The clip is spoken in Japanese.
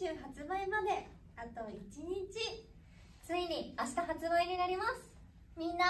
集発売まであと1日。ついに明日発売になります。みんな。